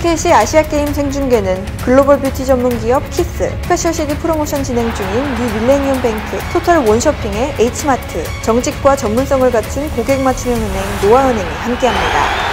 TKC 아시안게임 생중계는 글로벌 뷰티 전문 기업 키스, special CD 프로모션 진행 중인 뉴 밀레니엄 뱅크, total one 쇼핑의 H마트, 정직과 전문성을 갖춘 고객 맞춤형 은행 노아은행이 함께합니다.